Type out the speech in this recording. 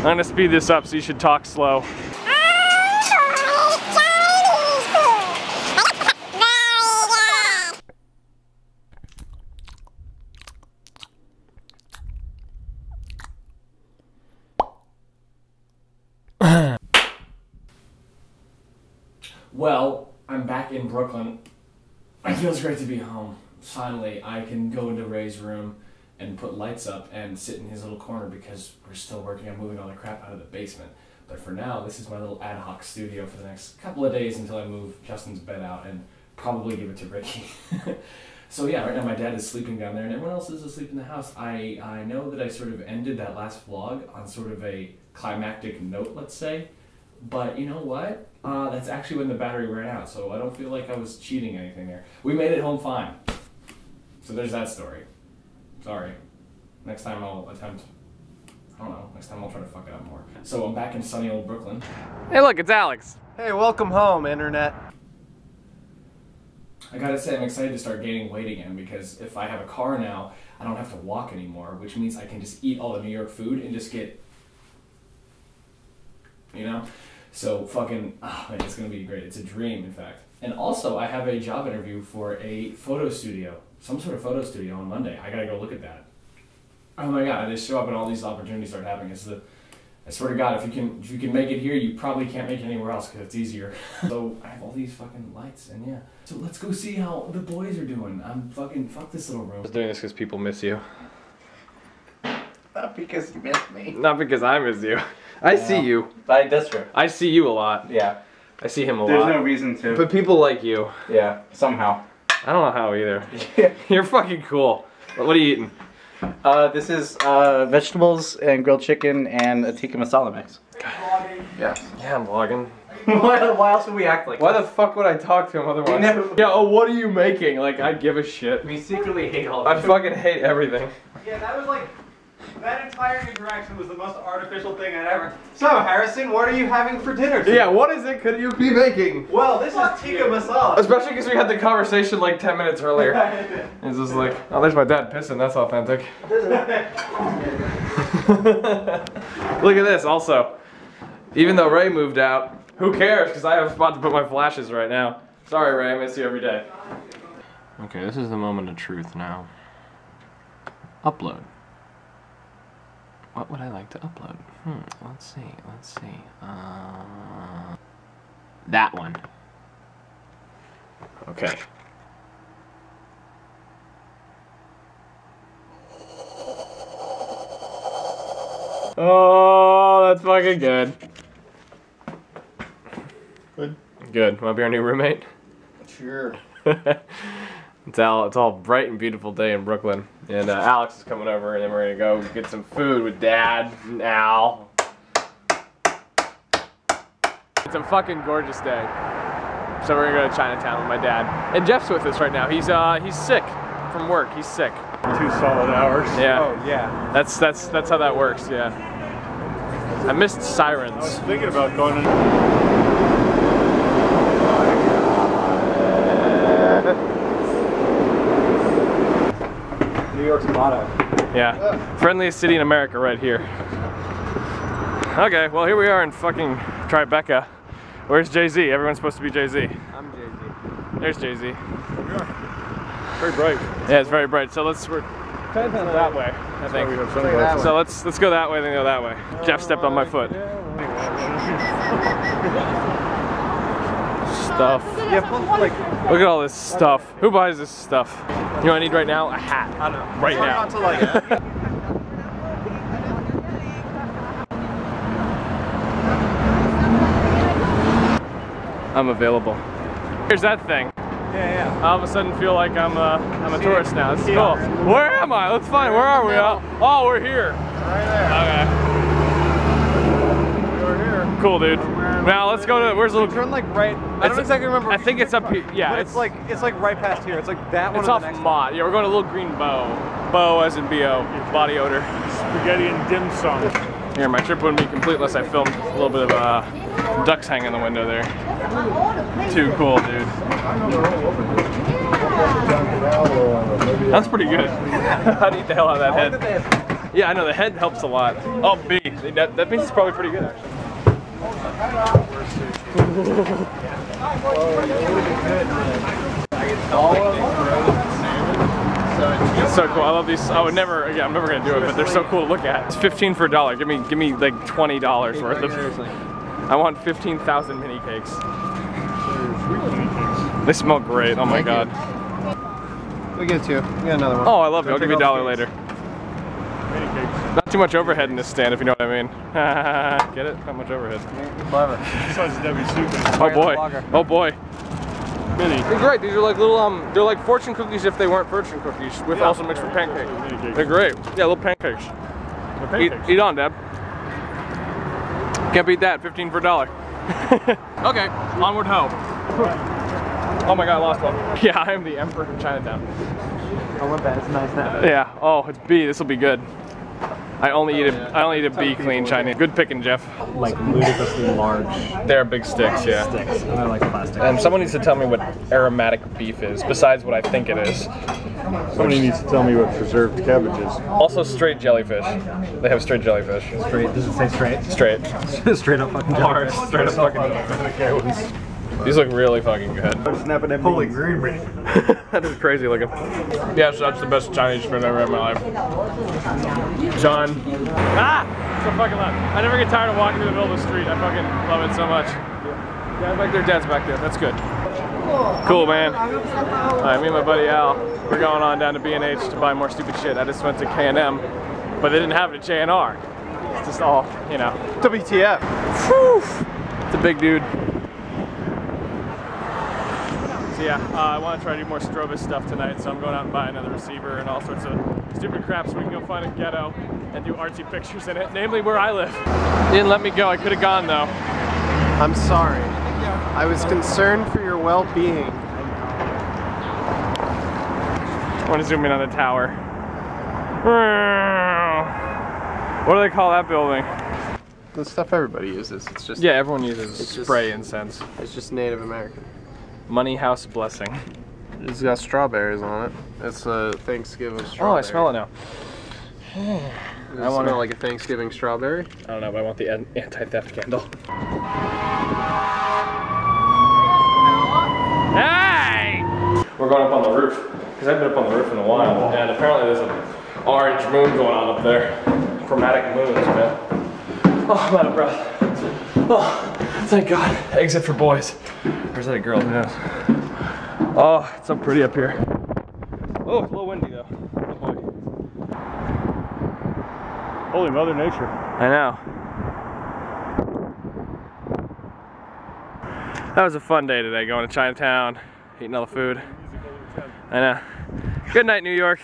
I'm gonna speed this up so you should talk slow. Well, I'm back in Brooklyn. It feels great to be home. Finally, I can go into Ray's room and put lights up and sit in his little corner because we're still working on moving all the crap out of the basement. But for now, this is my little ad hoc studio for the next couple of days until I move Justin's bed out and probably give it to Ricky. so yeah, right now my dad is sleeping down there and everyone else is asleep in the house. I, I know that I sort of ended that last vlog on sort of a climactic note, let's say. But you know what? Uh, that's actually when the battery ran out, so I don't feel like I was cheating anything there. We made it home fine. So there's that story. Sorry. Next time I'll attempt. I don't know. Next time I'll try to fuck it up more. So I'm back in sunny old Brooklyn. Hey, look, it's Alex. Hey, welcome home, internet. I gotta say, I'm excited to start gaining weight again because if I have a car now, I don't have to walk anymore, which means I can just eat all the New York food and just get. You know? So fucking, oh man, it's gonna be great. It's a dream, in fact. And also, I have a job interview for a photo studio, some sort of photo studio on Monday. I gotta go look at that. Oh my god, I just show up and all these opportunities start happening. It's the, I swear to God, if you can, if you can make it here, you probably can't make it anywhere else because it's easier. so I have all these fucking lights, and yeah. So let's go see how the boys are doing. I'm fucking fuck this little room. I was doing this because people miss you. Not because you miss me. Not because I miss you. I Yeah. see you. But that's true. I see you a lot. Yeah. I see him a There's lot. There's no reason to. But people like you. yeah, somehow. I don't know how either. You're fucking cool. What what are you eating? Uh, this is uh, vegetables and grilled chicken and a tikka masala mix. Yeah. Yeah, I'm vlogging. why, why else would we act like Why the fuck would I talk to him otherwise? You know- Yeah, oh, what are you making? Like, I give a shit. We secretly hate all I fucking hate everything. Yeah, that was like that entire interaction was the most artificial thing I'd ever. So, Harrison, what are you having for dinner? today? Yeah, what is it could you be making? Well, this is tikka masala. Especially because we had the conversation like 10 minutes earlier. It's just like, oh, there's my dad pissing. That's authentic. Look at this, also. Even though Ray moved out, who cares? Because I have a spot to put my flashes right now. Sorry, Ray, I miss you every day. Okay, this is the moment of truth now. Upload. What would I like to upload? Hmm, let's see, let's see. Uh, that one. Okay. Oh, that's fucking good. Good. Good. Want to be our new roommate? Sure. it's all it's all bright and beautiful day in Brooklyn, and uh, Alex is coming over, and then we're gonna go get some food with Dad and Al. It's a fucking gorgeous day, so we're gonna go to Chinatown with my dad. And Jeff's with us right now. He's uh he's sick from work. He's sick. Two solid hours. Yeah. Oh, yeah. That's that's that's how that works. Yeah. I missed I was sirens. thinking about going in. New York's motto. Yeah. Friendliest city in America right here. Okay, well here we are in fucking Tribeca. Where's Jay-Z? Everyone's supposed to be Jay-Z. I'm Jay-Z. There's Jay-Z. Very bright. Yeah, it's very bright. So let's we're Chinatown's that way, I We think. have sunglasses. So let's let's go that way, then go that way. Jeff stepped on my foot. Stuff. Yeah, plus, like, Look at all this stuff. Who buys this stuff? You know what I need right now? A hat. I don't know. Right now. Not to like. I'm available. Here's that thing. Yeah, yeah. All of a sudden feel like I'm a, I'm a tourist now. See cool. Where am I? Let's find. Where are we? Oh, we're here. Right there. Okay. We're here. Cool, dude. Now let's go to. Where's the? Turn like right. I don't exactly remember. I think it's up here. Yeah, But it's, like it's like right past here. It's like that one. it's off the next Mott. Yeah, we're going to a Little Green Bow. Bow as in B-O. Body odor. Spaghetti and dim sum. Here, my trip wouldn't be complete unless I filmed a little bit of uh, ducks hanging in the window there. Too cool, dude. That's pretty good. I'd eat the hell out of that head. Yeah, I know the head helps a lot. Oh, B. That, that means it's probably pretty good actually. It's so cool. I love these. I would never. Again, I'm never gonna do it, but they're so cool to look at. It's 15 for a dollar. Give me, give me like 20 dollars worth of. I want 15,000 mini cakes. They smell great. Oh my god. We get two. We got another one. Oh, I love it. I'll give you a dollar later. Mini cakes. Not too much overhead in this stand, if you know what I mean. Get it? Not much overhead. Clever. Besides Debbie Soup. Oh boy. Oh boy. Mini. They're great. These are like little um. They're like fortune cookies if they weren't fortune cookies, with also mixed with pancakes. Mini. They're great. Yeah, little pancakes. They're Eat, pancakes. eat on, Deb. Can't beat that. 15 for a dollar. okay, onward ho. Oh my god, I lost one. Yeah, I am the emperor of Chinatown. I want that. It's nice now. Yeah. Oh, it's B. This will be good. I only eat a I only eat a B clean Chinese. Good picking, Jeff. like ludicrously large They're big sticks, yeah. sticks, and they're like plastic. And someone needs to tell me what aromatic beef is, besides what I think it is. Somebody needs to tell me what preserved cabbage is. Also, straight jellyfish. They have straight jellyfish. straight. Does it say straight? Straight. straight up fucking Bars. jellyfish. Straight up fucking. These look really fucking good. Snapping at Holy green bean. that is crazy looking. Yeah, so that's the best Chinese food I've ever had in my life. John. Ah! So fucking loud. I never get tired of walking through the middle of the street. I fucking love it so much. Dad's back there, Dad's back there. That's good. Cool, man. Alright, me and my buddy Al, we're going on down to B&H to buy more stupid shit. I just went to K&M, but they didn't have it at J&R. It's just all, you know. WTF? Whew. It's a big dude. So yeah, uh, I want to try to do more Strobist stuff tonight, so I'm going out and buying another receiver and all sorts of stupid crap so we can go find a ghetto and do artsy pictures in it, namely where I live. Didn't let me go, I could have gone though. I'm sorry. I was concerned for your well-being. I want to zoom in on the tower. What do they call that building? The stuff everybody uses. It's just Yeah, everyone uses It's just- spray incense. It's just Native American. Money House Blessing. It's got strawberries on it. It's a Thanksgiving strawberry. Oh, I smell it now. Does it I wanna- smell like a Thanksgiving strawberry? I don't know, but I want the anti-theft candle. Hey! We're going up on the roof because I haven't been up on the roof in a while, and apparently there's an orange moon going on up there. Chromatic moons, man. Oh, I'm out of breath. Oh, thank God. Exit for boys. Or is that a girl? Who knows? Oh, it's so pretty up here. Oh, it's a little windy though. Oh. Holy Mother Nature. I know. That was a fun day today, going to Chinatown, eating all the food. I know. Good night, New York.